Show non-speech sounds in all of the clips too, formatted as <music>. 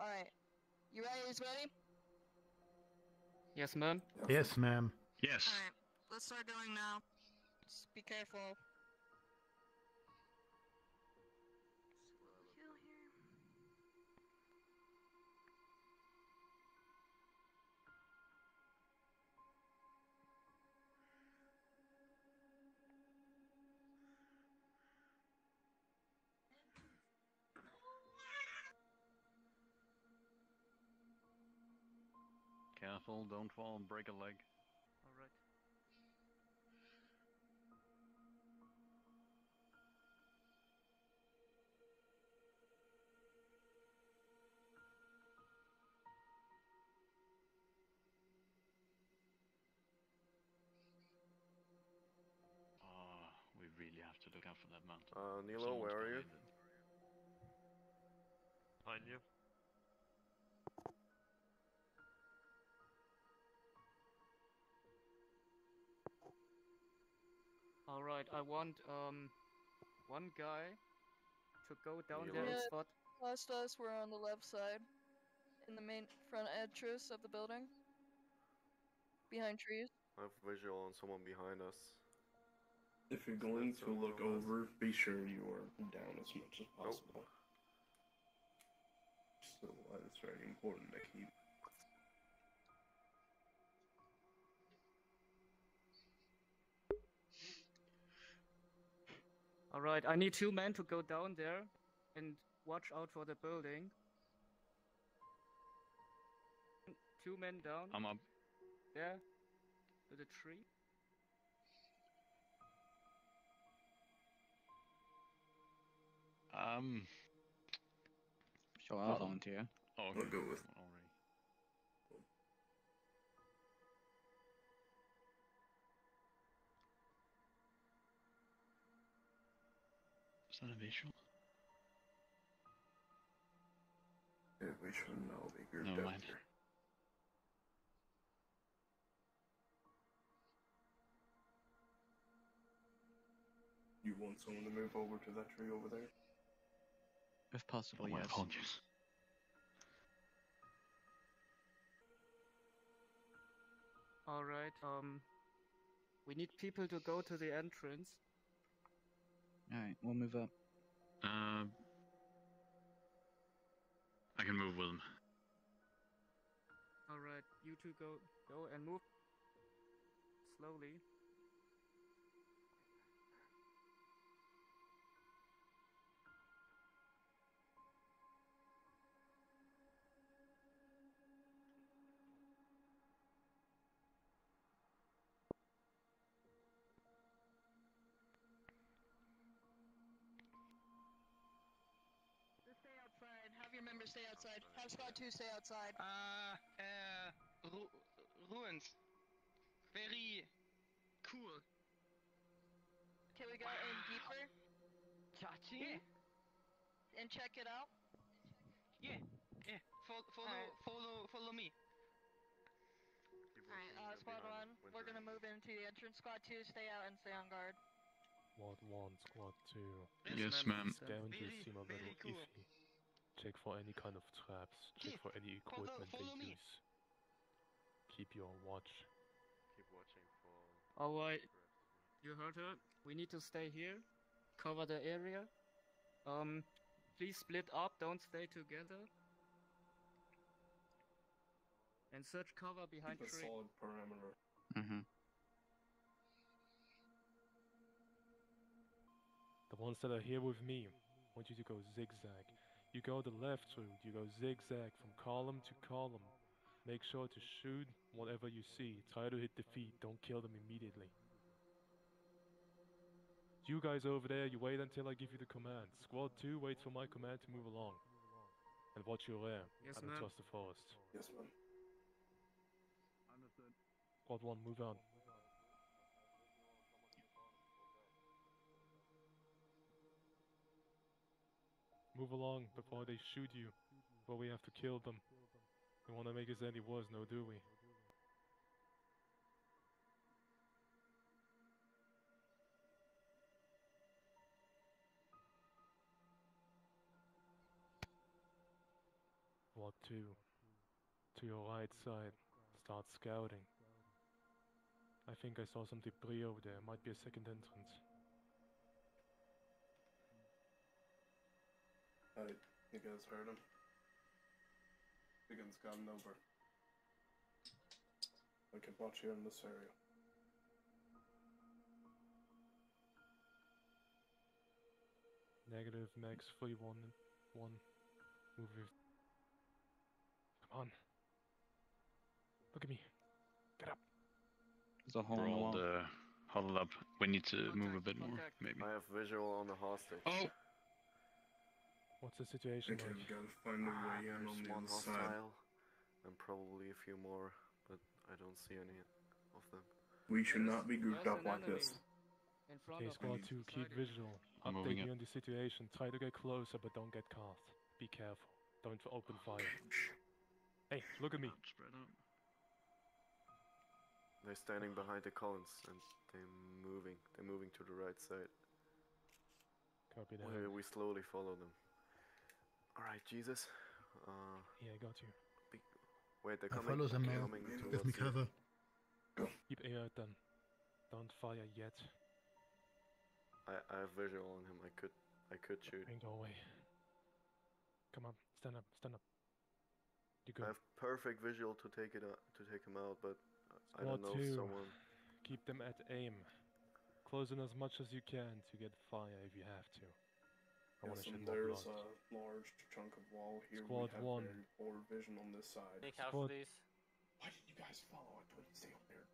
Alright. You guys ready? Yes, ma'am. Yes, ma'am. Yes. Alright. Let's start going now. Just be careful. Careful, don't fall and break a leg. Alright. Oh, we really have to look out for that mountain. Uh, Nilo, Someone's where are you? Behind you. Alright, I want um one guy to go down You there and spot Last us were on the left side. In the main front entrance of the building. Behind trees. I have visual on someone behind us. If you're going to look over, be sure you are down as much as possible. So uh, it's very important to keep. Alright, I need two men to go down there and watch out for the building. Two men down I'm up. there to the tree. Um. Sure, I'll volunteer. Oh, I'll go with- Alright. Is that a visual? Yeah, we should now be grouped Never up mind. here. You want someone to move over to that tree over there? If possible, Oh, my yes. apologies. Alright, um we need people to go to the entrance. Alright, we'll move up. Uh, I can move with him. Alright, you two go go and move slowly. Outside. Have your members stay outside. Have squad 2 stay outside. Uh, uh, ru ruins. Very cool. Can we go in deeper Yeah, and check it out? yeah, yeah. Fo follow, Alright. follow, follow me. Alright, uh, squad 1, we're gonna move into the entrance. Squad 2, stay out and stay on guard. Squad 1, Squad 2. Yes, ma'am. Scavengers Very, seem a little cool. iffy. Check for any kind of traps. Check Yeah, for any equipment follow they me. use. Keep your watch. Keep watching for. Alright, you heard her. We need to stay here. Cover the area. Um please split up, don't stay together. And search cover behind Keep a tree. solid perimeter. Mm-hmm. The ones that are here with me, I want you to go zigzag. You go the left route, you go zigzag from column to column. Make sure to shoot whatever you see. Try to hit the feet, don't kill them immediately. You guys over there, you wait until I give you the command. Squad 2 waits for my command to move along. And watch your rear. Yes, and ma'am. trust the forest. Yes, ma'am. Understood. Squad 1, move on. Move along before they shoot you. Before we have to kill them. We want to make it any worse, no do we? Squad 2. To your right side. Start scouting. I think I saw some debris over there. Might be a second entrance. Alright, you guys heard him. Biggins gone over. I can watch you in this area. Negative max 3 1 1. Move your. Come on. Look at me. Get up. There's a hole We're in the all wall. uh, huddled up. We need to move a Contact, bit more, maybe. I have visual on the hostage. Oh, What's the situation Okay, we like? gotta find a Ah, way in on the one other side. hostile, and probably a few more, but I don't see any of them. We should not be grouped up like enemy this. In front Okay, of squad us, 2, keep visual. I'm Update moving me on the situation. Try to get closer, but don't get caught. Be careful. Don't open fire. Hey, look at me. Spread out. They're standing behind the columns, and they're moving. They're moving to the right side. Copy that. Where we slowly follow them. Alright, Jesus. Uh, Yeah, I got you. wait, they're I coming. follow them now. Give me cover. Keep air at them. Don't fire yet. I, I have visual on him. I could, I could shoot. Ain't go away. Come on, stand up, stand up. You I have perfect visual to take it, out, to take him out, but I don't know two. if someone. Keep them at aim. Close in as much as you can to get fire if you have to. I Yes, and there's a large chunk of wall here. Squad we have one. very vision on this side. Any Squad- casualties? Why did you guys follow? I told you to stay up there.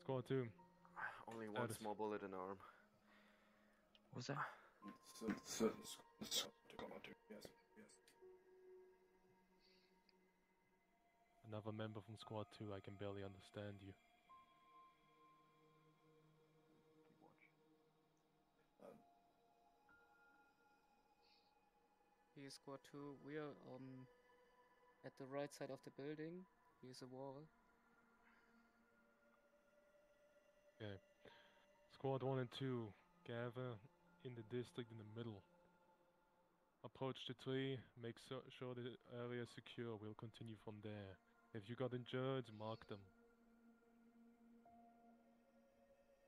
Squad 2, <sighs> Only one Status. small bullet in the arm. What was that? So, so, so, so, go on to yes, yes. another member from Squad 2, I can barely understand you. Here is squad 2. We are um, at the right side of the building. Here's a wall. Okay. Squad 1 and 2, gather in the district in the middle. Approach the tree, make so sure the area is secure, we'll continue from there. If you got injured, mark them.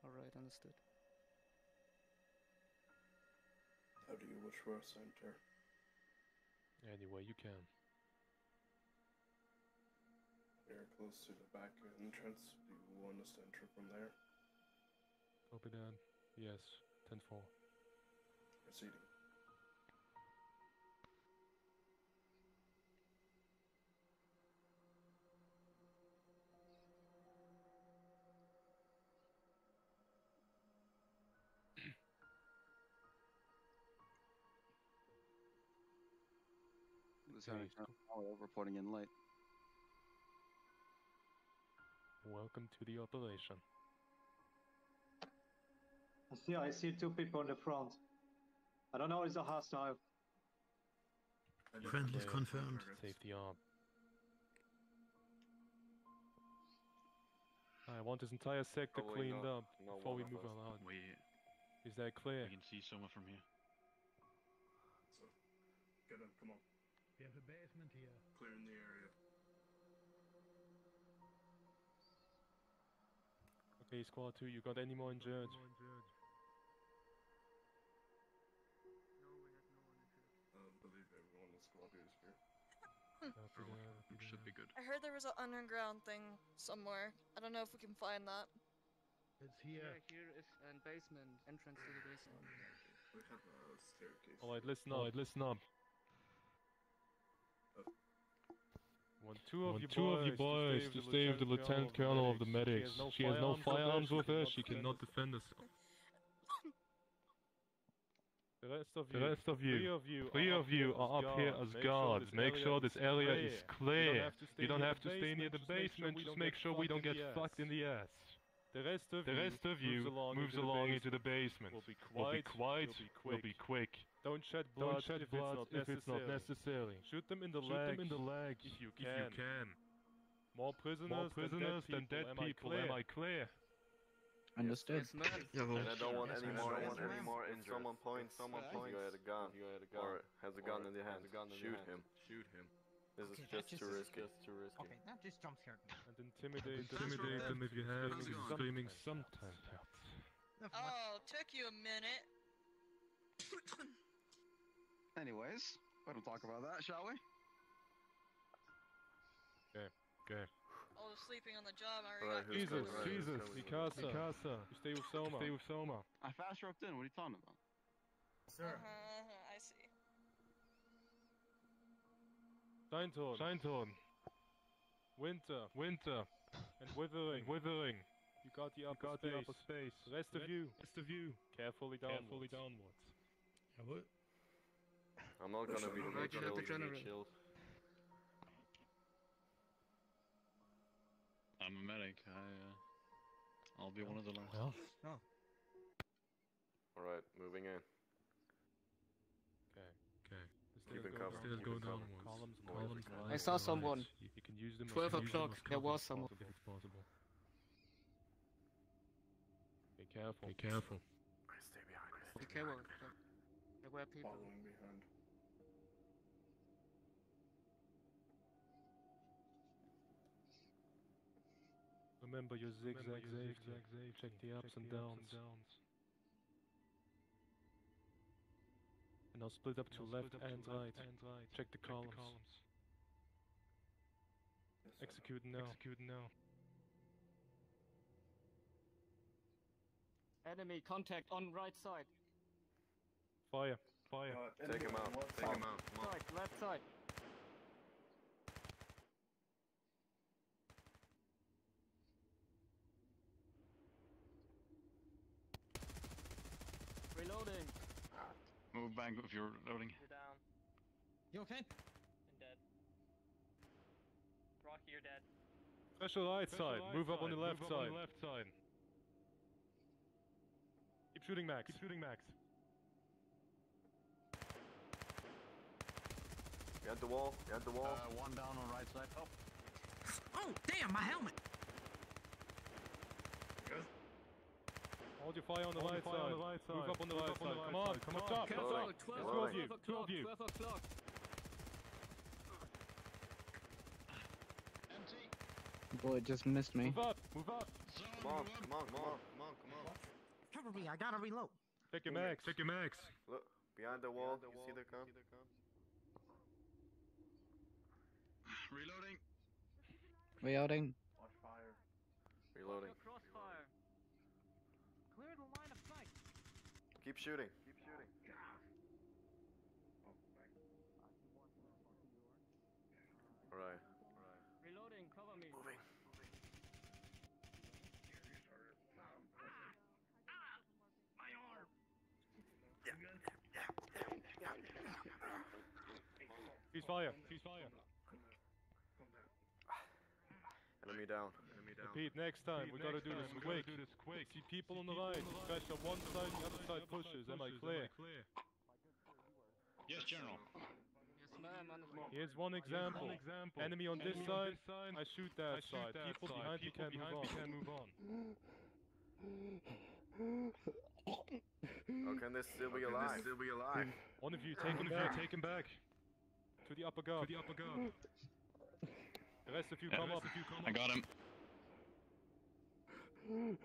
Alright, understood. how do you wish for us to enter? Any way you can. We're close to the back entrance. Do you want us to enter from there? Copy that. Yes, 10 4. Proceeding. Lieutenant Okay, Colonel reporting in late. Welcome to the operation. I see, I see two people in the front. I don't know if it's a hostile. Friendly confirmed. Safety arm. I want this entire sector Probably cleaned not- up not before we move us. on. We, Is that clear? we can see someone from here. So, get up, come on. We have a basement here. Clearing the area. Okay, squad 2, you got any more injured? No, we have no one injured. I believe everyone in squad 2 is here. Copy Everyone that, should be good. I heard there was an underground thing somewhere. I don't know if we can find that. It's Yeah, here. here is an basement, entrance to the basement. We have a staircase. Alright, listen up. Alright, listen up. Want two of Want you two of you boys to stay with the lieutenant colonel of the medics. She has no firearms with her. She cannot defend herself. The rest of The you, rest of three you, of you, three are of you are up here as guards. Make sure this area is clear. You don't have to stay near the basement. Just make sure we don't get fucked in the ass. The rest of The you moves along into the basement. We'll be We'll be quiet. quiet. We'll be quick. We'll be quick. Don't shed blood. Don't shed if blood it's not if it's not necessary. necessary. Shoot them in the Shoot leg. them in the leg if you if can. you can. More prisoners, More prisoners than dead people. Am I Am I clear? clear? Am I clear? Understood. Yes, man. And I don't want Yes, any more, Yes, want any more injured. Someone point, someone Right. point. You had a gun, you had a gun, or has a gun in the hand. Shoot him. Shoot him. This Okay, is just just too risky. Just too risky. Okay, that just jump scared me. And intimidate, Intimidate them if you have Screaming to. sometimes Screaming sometimes helps. Not much. Oh, took you a minute. <coughs> Anyways, let him talk about that, shall we? Okay, okay. I was sleeping on the job. I already Alright, got who's Jesus, coming? Right, Jesus. Mikasa, Mikasa. You stay with Soma. Stay with Soma. I fast roped in. What are you talking about? Sir. Uh-huh, uh-huh, I see. Steintorn. Steintorn. Winter. Winter. And Withering. Withering. You got the upper got space. the upper space. The rest of you. Rest of you. Carefully downwards. Carefully downwards. Yeah, what? I'm not gonna be Right, you the general. chilled. I'm a medic. I, uh, I'll be one of the last. Well, Alright, moving in. Okay. Okay. Keep in cover. Stairs go in cover. downwards. Columns, Columns. columns. I saw someone. You, you can use them. 12 you can use them o'clock, there was someone. possible, If possible. Be careful. Be careful. Stay behind. Be careful. There were people. Following behind. Remember your zigzag zigzag, safety. Check the ups and downs. And now split up to left and right. and right. Check the columns. Yes. Execute now. Execute now. Enemy contact on right side. Fire. Fire. Uh, Take him out. Take him out. Come on. Side, left side. Reloading. Move back if you're loading. You're down. You okay? And dead. Rocky, you're dead. Special right side. Move up on the left Move up on side. the left side. Keep shooting, Max. Keep shooting, Max. Behind the wall. Behind the wall. Uh, one down on right side. Oh, Oh, damn, my helmet! Hold your fire on the, right, fire side. on the right Move up on the Move right up on the side. right Come on, side. come Come on, on. top. Careful. Two of you. 12 Two of you. 12 o'clock. Bullet just missed me. Move up. Move up. Come on. Come on. Come on. Come on. Come on. Cover me, I gotta reload. Check your max. Check your max. Look behind the wall. You see the gun? Reloading. Reloading. Watch fire. Reloading. Crossfire. Clear the line of sight. Keep shooting. Keep shooting. Oh, my. Alright. Reloading, cover me. Moving. Cease fire. Cease fire. Enemy down. Enemy down. Repeat, next time. We gotta do this quick. Do this quick. See people on the right. Crash on one side, the other side pushes. Am I clear? Yes, General. Yes, ma'am, man. Here's one example. Enemy on this side. I shoot that side. People behind me can't move on. How can this still be alive? Still be alive. One of you, take him back. Take him back. To the upper guard. To the upper guard. The rest of you come up. I got him. Watch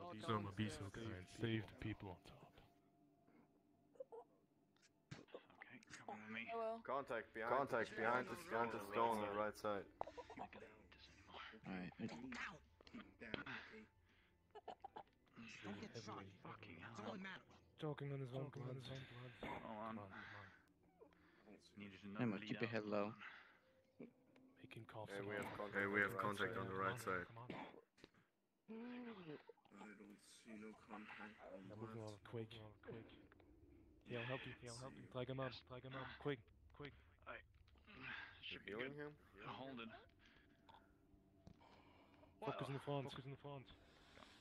out Soma, be so kind. Save the people on top. Okay, come with me. Well. Contact behind. Contact behind the behind the stone on the right side. I'm not gonna need this anymore. Alright. Down! Down. Don't get shot. Fucking That's hell. all that matters. Joking on his own blood. His own blood. Oh, I'm needed to not Emma, keep your out. head low. Making calls. Hey, we have contact. Hey, we have contact on the right side. Come on. I don't see no contact. on Yeah, the move on, quick, quick. He'll help you. He'll help you. Drag him up. Drag him up. Quick, quick. I Should be Healing good. him? Hold it. Focus in the front. Focus in the front.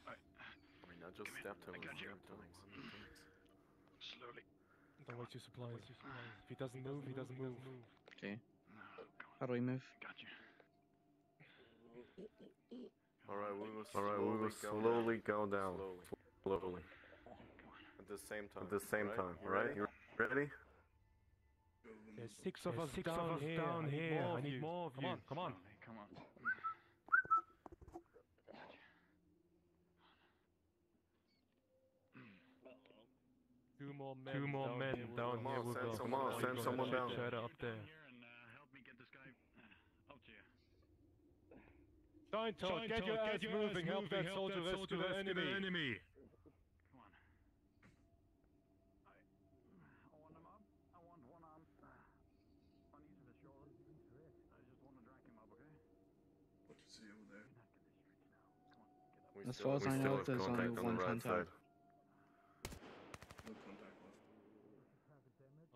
I mean, I just stepped him. I got and you. Slowly. Don't waste your supplies. If he doesn't move, he doesn't move. Okay. No, come on. How do we move? I got you. Alright, we will slowly, Alright, we will slowly go down. Slowly. At the same time. At the same right? time, You right? ready? You ready? There's six of There's us six down of us here. down I need more of need you. more of come you. on, come on. Come on. Two more men. Two more down men here with down us. here with send us. some- come on, send someone down. up there. Here and uh, help me get this guy uh, out here. Giant Toad, get your ass moving. Help that soldier rescue the enemy. Come on. I, I want him up. I want one arm. Uh, on each of his shoulders. I just want to drag him up, okay? What you see over there? As far as I know, there's only on one the right contact. side. No contact left.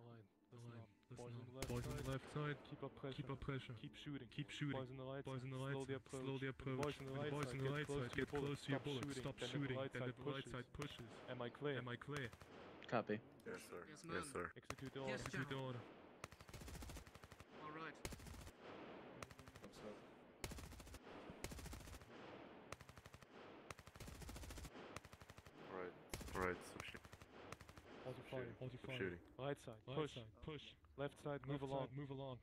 Alright, Line, Boys listen on up. the left side. the left side. Keep up pressure. Keep up pressure. Keep shooting. Keep shooting. Boys on the right Boys side. on the right slowly side. approach. Slowly approach. Boys on the right Boys side. on the right side. Get close to your bullet. Stop shooting. Then Then the the right side side pushes. Am I clear? Am I clear? Copy. Yes, sir. Yes, Yes, sir. Execute the Yes, order. Execute the order. All right. Left side. Right. Right. So. Hold your fire. Shooting. Hold your fire. shooting. Right side. Right Push. side. Push. Left side. Move Left along. side, Move along.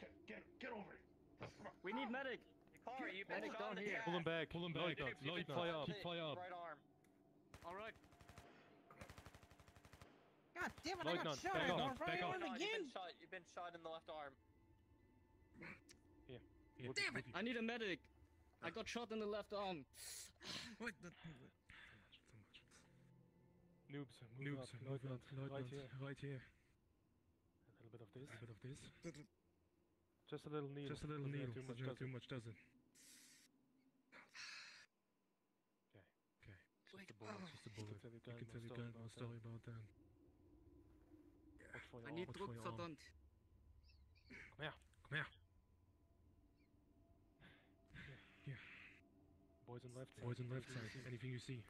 Get, get, get over it. We need medic. Car, you Medic down here. Pull him back. Pull him back. Lieutenant, Lieutenant, keep fire up. Keep fire up. Right arm. All right. God damn it, I got Lieutenant, shot back at off, on back right off. arm again. You've been shot. You've been shot in the left arm. Here. Yeah, Damn it. I need a medic. I got shot in the left arm. <sighs> What the? Noobs. Move Noobs, up. move Lieutenant. up. Right here. right here. A little bit of this. A bit of this. Just a little needle. Just a little Doesn't needle. have Too much, Doesn't have too much, does it? Okay. Okay. Wait, Just a bullet. oh. Just a bullet. can tell your You can tell your grandma grandma a story story about that. Watch for I need arm. Watch for your arm. druckverband. Come here. Come here. Boys on left side. Boys on left Anything you side. see? Anything you see?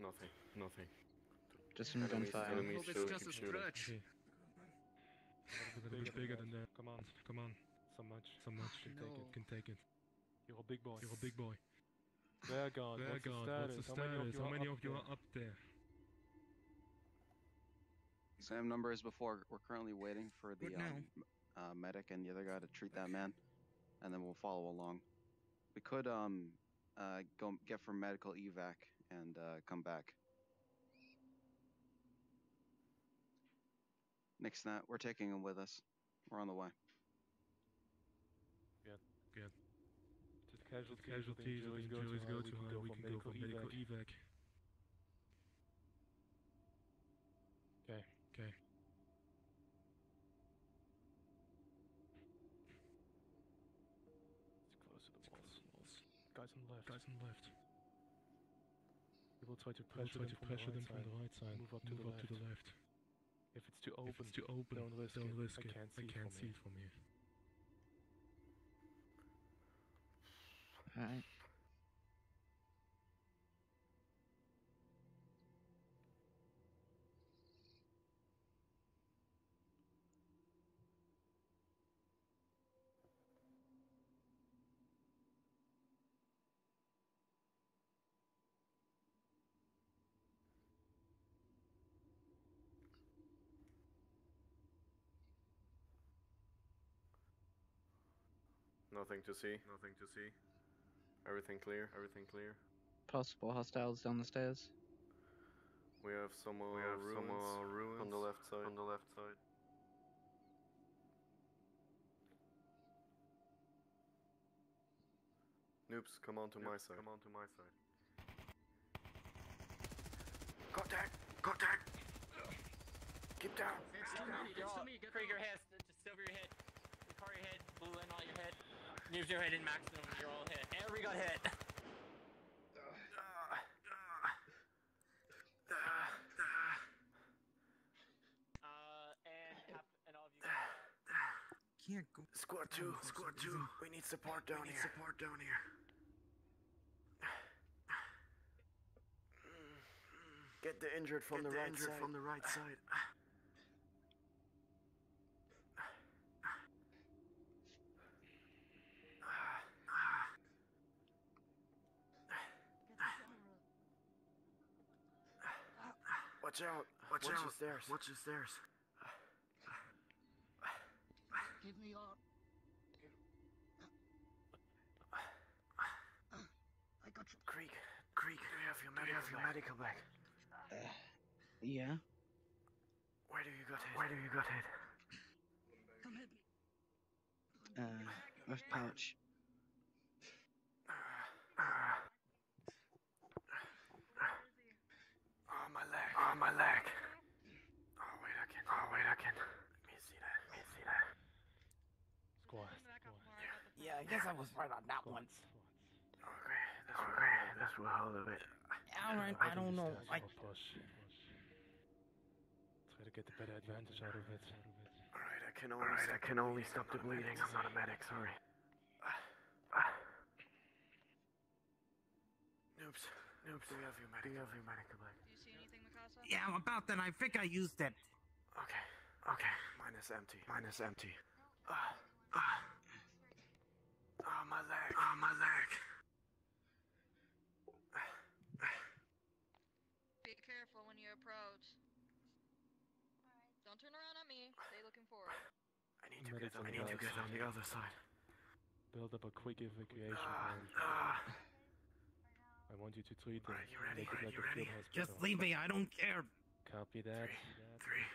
Nothing. Nothing. Just some Enemies, gunfire. enemies Hope it's shoot, just a keep stretch. Okay. A little bit bigger than that. Come on. Come on. So much. So much. Can No. take it. Can take it. You're a big boy. You're a big boy. There, God. There, What's God. the status? What's the status? How many of you up are up there? Same number as before. We're currently waiting for the um, uh, medic and the other guy to treat that man, and then we'll follow along. We could um uh go get for medical evac and uh, come back. Nix that. We're taking him with us. We're on the way. To the The casualties, casualties of the injuries go to her. We can go for medical evac. evac. Okay. Okay. It's close to the walls. Guys on the left. Guys on the left. We will try to pressure, try to them, pressure from them from the right side. Move up to Move the up left. to the left. If it's too If open, it's too open, don't risk don't it. risk I can't see I it can't from see here. it from here. Alright. Nothing to see. Nothing to see. Everything clear. Everything clear. Possible hostiles down the stairs. We have some uh, We have ruins, some, uh, ruins on the left side. on the left side. Noobs, come on to my side. come on to my side. Contact! Contact! Keep down! It's too many. It's too many. Get Krieger head. Just over your head. Car your head. Blue in all your head. Noobs your head in maximum. You're all hit. And we got hit. Uh, and half, and all of you. Can't go. Squad two, squad two. We need support down here. Support down here. Get the injured from Get the the right injured side. from the right side. Watch out! Watch, Watch out! the stairs. Watch the stairs. Give me up. I got you. Creek, Creek, do you have your, med- do you have your medical bag? Uh, yeah. Where do you got hit? Where do you got hit? Come hit me. Uh, left pouch. Oh, my leg. Oh, my leg. Oh, wait, I can. Oh, wait, I can. Let me see that. Let me see that. Squad. Yeah, I guess I was right on that one. Okay, this will, okay, this will hold a bit. Alright, I don't know. I, Push. Try to get a better advantage out of it. Alright, I can only, Alright, I can only stop the bleeding. I'm not a medic, sorry. Noobs, noobs, do you have your medic? Do you have your medical bag? Do you see anything, Mikasa? Yeah, I'm about that. I think I used it. Okay, okay. Mine is empty. Mine is empty. Ah, ah. Oh, my leg. Oh, my leg. Be careful when you approach. Don't turn around at me. Stay looking forward. I need to get, on I the need to get on the other side. Build up a quick evacuation Ah, plan. ah. I want you to treat them. you ready? Make it like You ready? Just leave me. I don't care. Copy that. Three,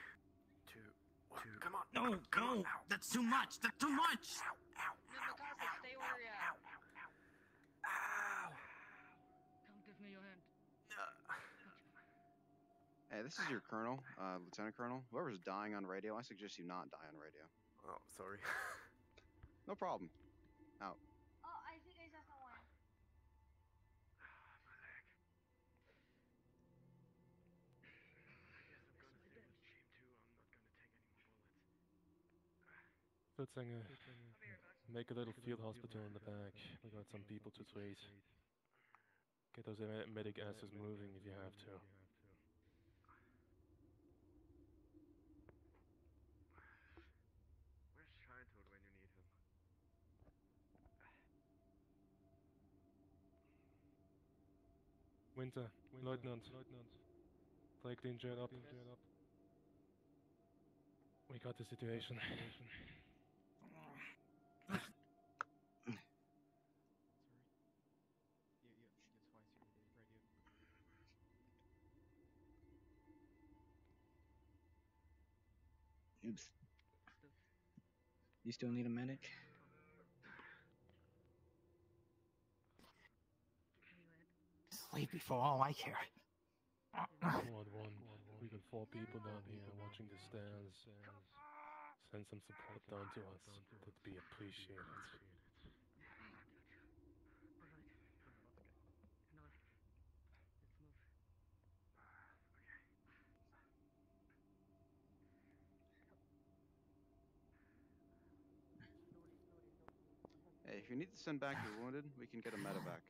two, one. Come on. No, come on. no. Go. That's too much. That's too much. Mikasa, stay where you're at. Ow. Come give me your hand. Hey, this is your colonel, uh, lieutenant colonel. Whoever's dying on radio, I suggest you not die on radio. Oh, sorry. <laughs> No problem. Out. Oh, I think I saw someone. Fitzinger, make a little field hospital in the back. We got some people to treat. Get those me- medic asses moving if you have to. Where's childhood when you need him? Winter, Lieutenant. Take the injured up. We got the situation. Oops. You still need a medic? Sleepy for all I care. Squad one, we got four people down here watching the stairs. Send some support down to us. That'd be appreciated. Hey, if you need to send back your wounded, we can get a medevac.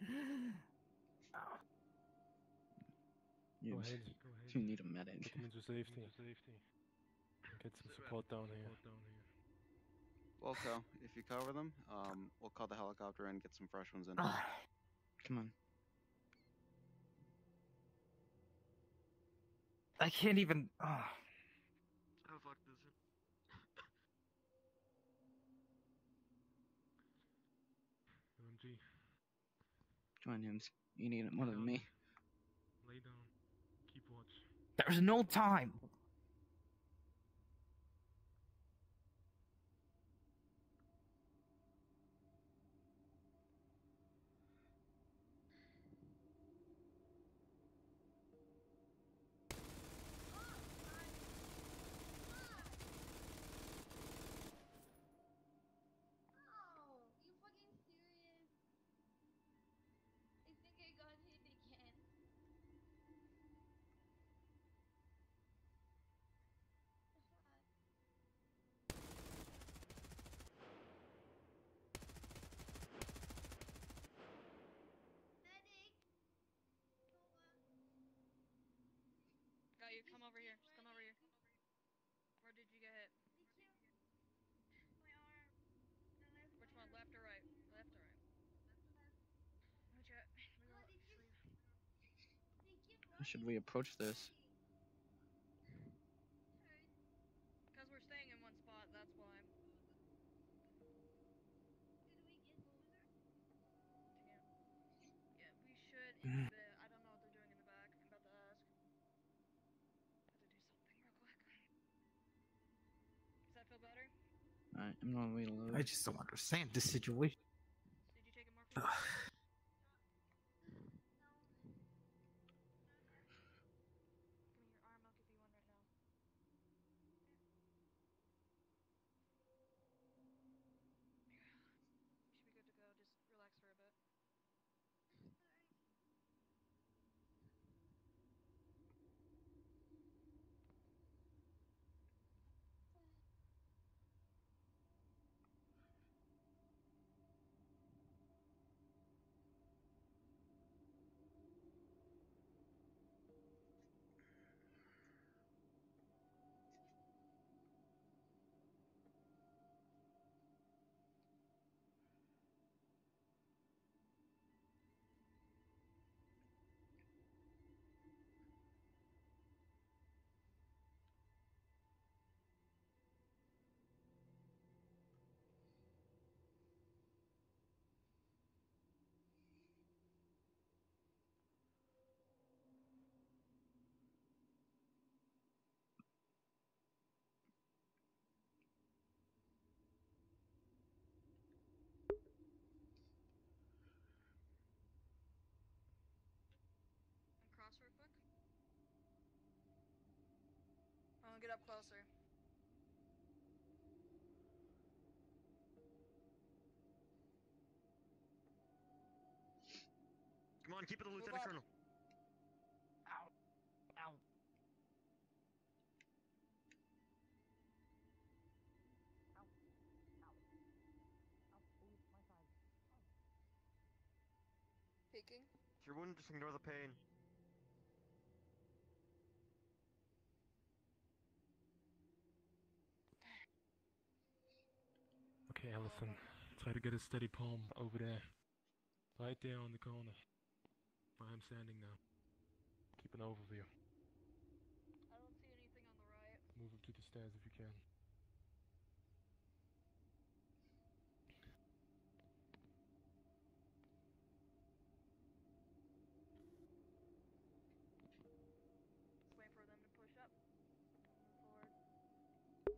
<laughs> Go Oops. ahead. You need a medic. Get them into safety. Get some support down here. Wilco, if you cover them, um, we'll call the helicopter and get some fresh ones in. Come on. I can't even. Uh, Oh, fuck this. OMG, Come on, Hims. You need it more than me. lay down. Keep watch. there's no time. You. Come over here. Just come over here. Where did you get hit? My arm. Which one? Left or right? Left or right? Where'd you at? They keep, they keep should we approach this? Because we're staying in one spot, that's why. Yeah, we should Mm. exit. I don't know what they're doing in the back. I'm about to ask. Have to do something real quick. Does that feel better? Alright, I'm gonna wait a little. I just don't understand this situation. Did you take a morphine? I'm gonna get up closer. Come on, keep it a Move lieutenant up. colonel. Ow. Ow. Peeking. If you're wounded, just ignore the pain. Okay, Try to get a steady palm over there. Right there on the corner. Where I'm standing now. Keep an overview. I don't see anything on the right. Move up to the stairs if you can. Just wait for them to push up. Move forward.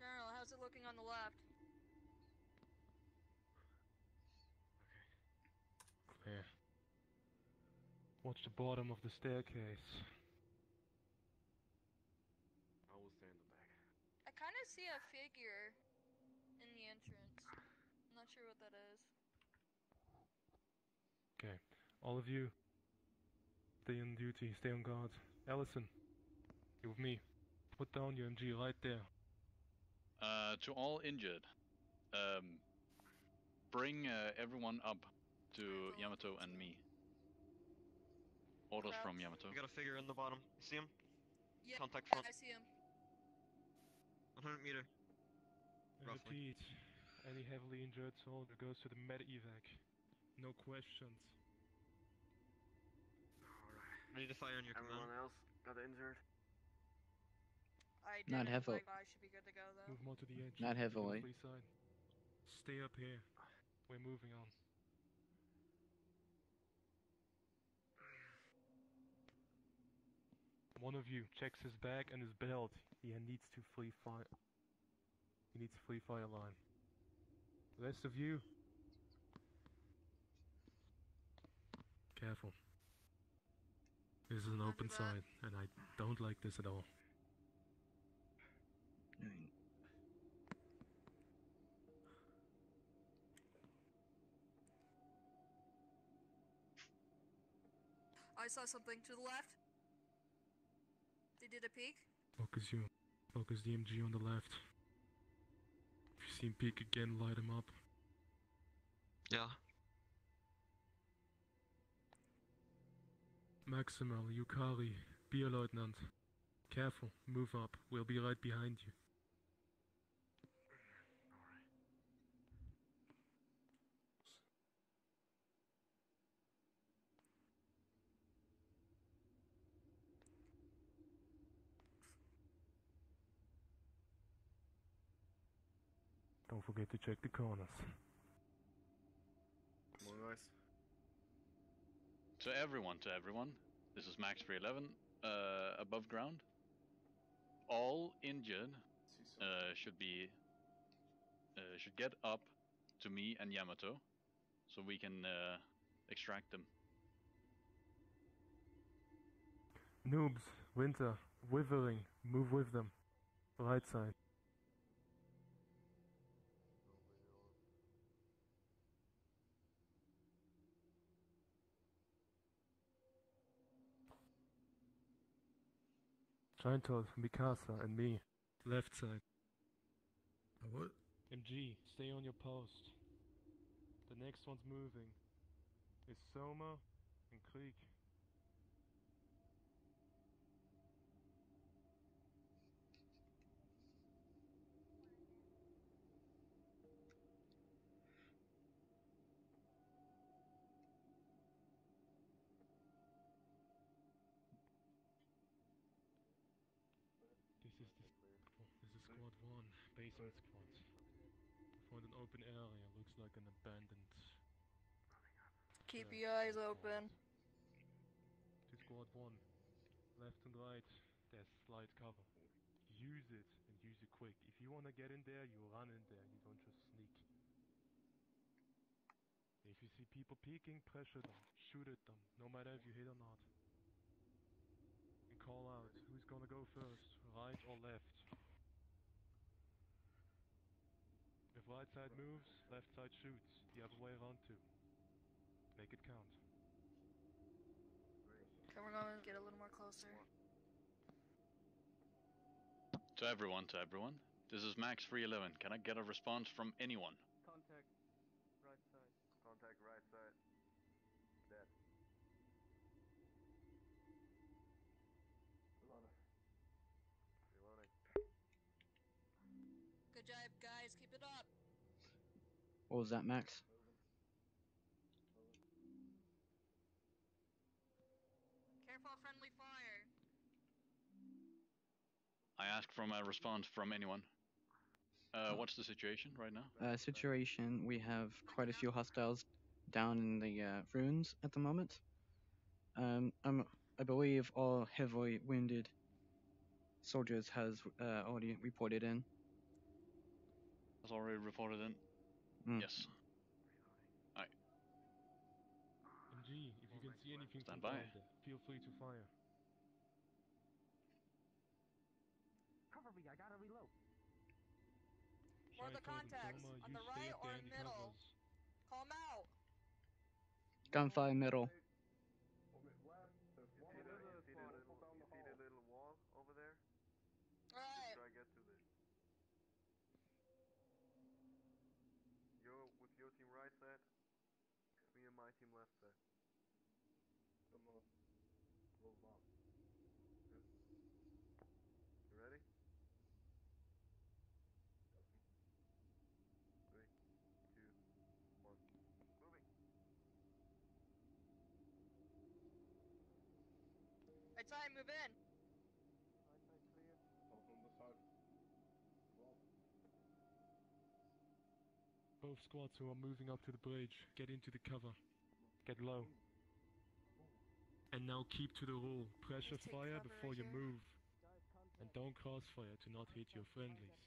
Colonel, how's it looking on the left? Okay. Clear. Watch the bottom of the staircase. I will stay in the back. I kind of see a figure in the entrance. I'm not sure what that is. Okay. All of you, stay on duty, stay on guard. Allison, you with me. Put down your MG right there. Uh, to all injured, um, bring uh, everyone up to Yamato and me. Orders from Yamato. You got a figure in the bottom. You see him? Yeah, Contact front. I see him. 100 meter. Roughly. repeat, any heavily injured soldier goes to the med evac. No questions. Ready to fire on your Everyone command. else got injured? I Not didn't, heavily. like, I should be good to go though. Move more to the edge. Not heavily. free side. Stay up here. We're moving on. One of you checks his bag and his belt. He needs to flee fire. He needs to free fire line. The rest of you. Careful. This is an open side, and I don't like this at all. I saw something to the left. They did a peek. Focus you. Focus the MG on the left. If you see him peek again, light him up. Yeah. Maximal, Yukari, be a lieutenant. Careful, move up. We'll be right behind you. Don't forget to check the corners. Come on, guys. To everyone, to everyone, this is Max 311, uh, above ground. All injured uh, should be uh, should get up to me and Yamato, so we can uh, extract them. Noobs, Winter, Withering, move with them. Right side. Giantod, Mikasa, and me. Left side. What? MG, stay on your post. The next one's moving. It's Soma and Krieg. This is the this is squad one, basement squad. Find an open area, looks like an abandoned. Keep uh, your eyes open. To squad one, left and right, there's slight cover. Use it and use it quick. If you wanna get in there, you run in there. You don't just sneak. If you see people peeking, pressure them, shoot at them, no matter if you hit or not. And call out who's gonna go first, right or left. If right side moves, left side shoots. The other way around too. Make it count. Okay, we're gonna get a little more closer. To everyone, to everyone, this is Max 311. Can I get a response from anyone? What was that, Max? Careful, friendly fire. I ask from a response from anyone. Uh, what's the situation right now? Uh, situation, we have quite a few hostiles down in the uh, ruins at the moment. Um, um, I believe all heavily wounded soldiers has uh, already reported in. Has already reported in. Mm. Yes. Alright. MG, if you can see anything Stand by. there, feel free to fire. Cover me, I gotta reload. Where are the contacts? On the right or there in the middle? covers. Call 'em out. Gunfire middle. You see the, you see the, you see the little wall over there? Alright. Try to get to this. Yo, with your team right side, me and my team left side. Come on. Roll on. You ready? Three, two, one. Moving. Right move in. Right side clear. All from the side. Both squads who are moving up to the bridge, get into the cover. Get low. And now keep to the rule. Pressure fire before right you here. move. And don't crossfire to not hit your friendlies.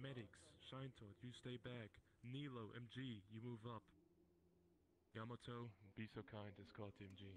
Medics, Shinetod, you stay back. Nilo, MG, you move up. Yamato, be so kind, escort MG.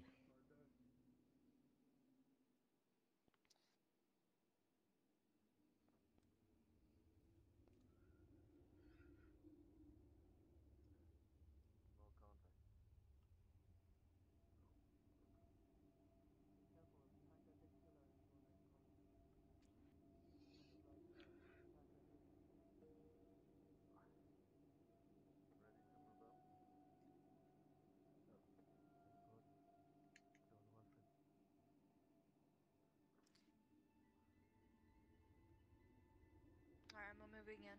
Moving in.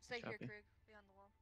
Stay Copy. here, Krieg. Behind the wall.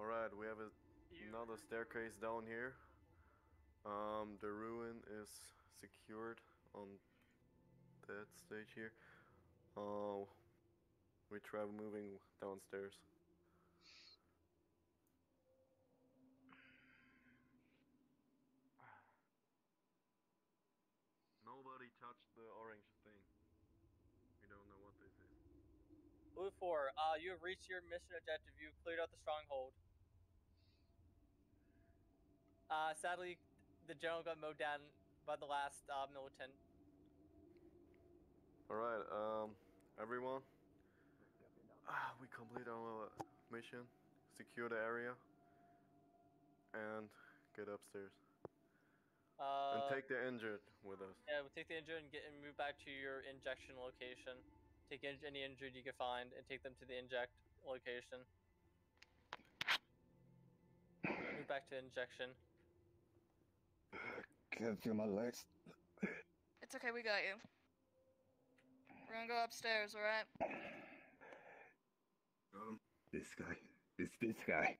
Alright, we have a, another staircase down here. Um, the ruin is secured on that stage here. Uh, we try moving downstairs. Nobody touched the orange thing. We don't know what this is. Blue 4, uh, you have reached your mission objective. You've cleared out the stronghold. Uh, sadly, the general got mowed down by the last uh, militant. Alright, um, everyone. Ah, we complete our mission, secure the area, and get upstairs. and Uh, take the injured with us. Yeah, we'll take the injured and get and move back to your injection location. Take in, any injured you can find and take them to the inject location. Move back to injection. Can't feel my legs. It's okay, we got you. We're gonna go upstairs, alright? Um, this guy. It's this guy.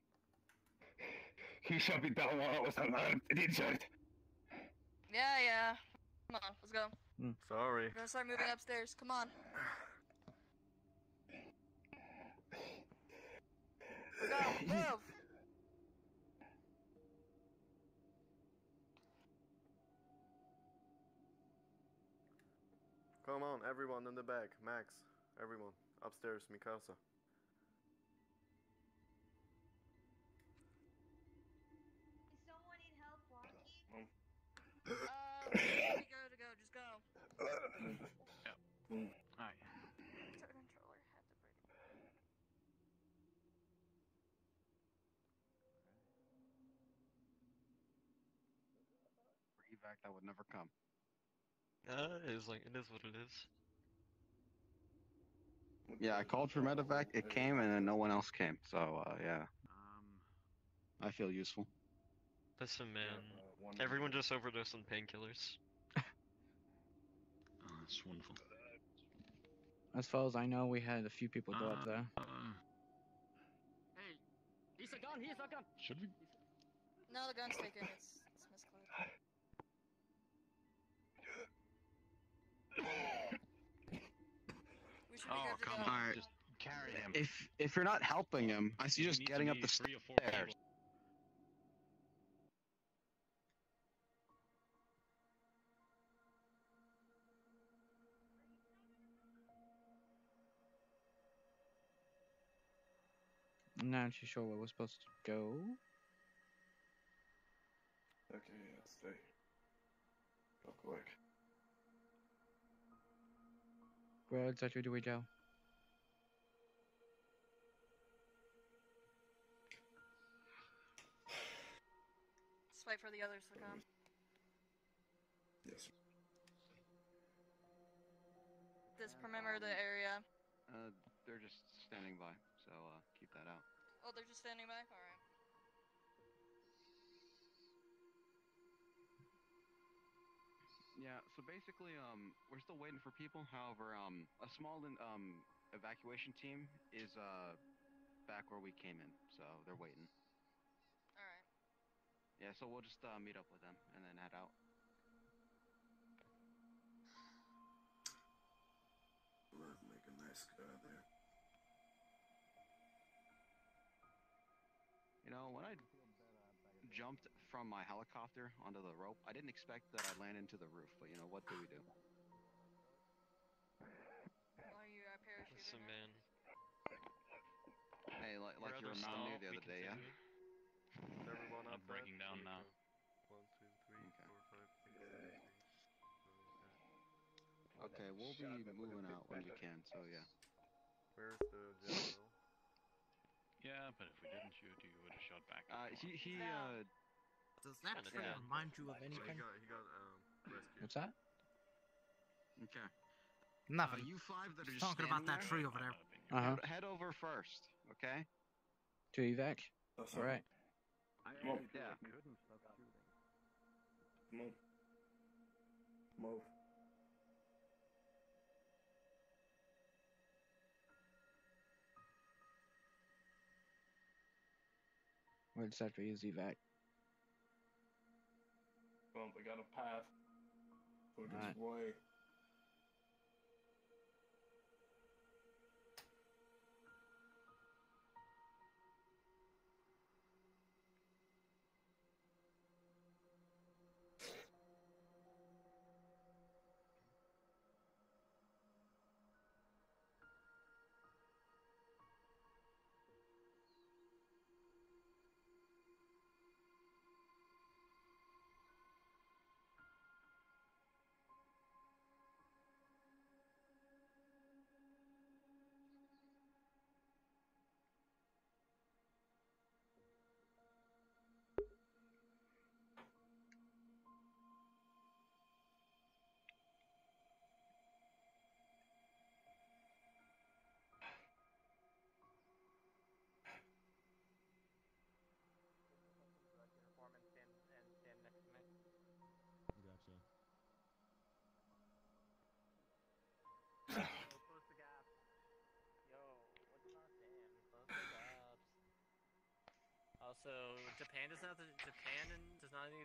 He shot me down while I was unarmed and injured. Yeah, yeah. Come on, let's go. Sorry. We're gonna start moving upstairs. Come on. <sighs> Go, move! Come on, everyone in the back. Max, everyone. Upstairs, Mikasa. Does someone need help walking? <coughs> Uh, go to go, just go. <coughs> Hi. Controller had to break. For evac, that would never come. Uh, it's like it is what it is. Yeah, I called for medevac. It came, and then no one else came. So uh, yeah, um, I feel useful. Listen, uh, man. Uh, Everyone just overdosed on painkillers. <laughs> Oh, that's wonderful. As far as I know, we had a few people go up uh, there. Hey, he's a gun. He's a gun. Should we? No, the gun's taken. It's, it's misclicked. We should be Oh, come go. on. Just carry him. If if you're not helping him, I see you just getting up the three or four stairs. people. I'm not actually sure where we're supposed to go. Okay, yeah, stay. Go Where exactly do we go? Just wait for the others to come. Yes. Just remember the area. Uh, they're just standing by. So so uh, keep that out. Oh, they're just standing by? Alright. Yeah, so basically, um, we're still waiting for people. However, um, a small um evacuation team is uh back where we came in, so they're waiting. Alright. Yeah, so we'll just uh, meet up with them and then head out. Let's make a nice guy there. You know, when I jumped from my helicopter onto the rope, I didn't expect that I'd land into the roof. But you know, what do we do? Are you uh, parachuting? Listen, man. Hey, like, like We're you were mounting me stall, the other day, yeah? continue. Is everyone Not outside? breaking down now. One, two, three, four, five, six, seven, eight, nine, Okay, we'll be moving out when we can. So yeah. Where's the general? Yeah, but if we didn't shoot you, you would have shot back. Uh, he he uh. Does that Kinda tree down. remind you of He anything? got, he got um, rescued. What's that? Okay. Nothing. Uh, you five that are just Talking about that tree over there. Uh huh. Head, head over first, okay? To evac. That's All right. Come on. Yeah. Move. Move. We'll just have to use evac. On, we got a path. Go this Alright. way. Also, Japan does not Japan does not need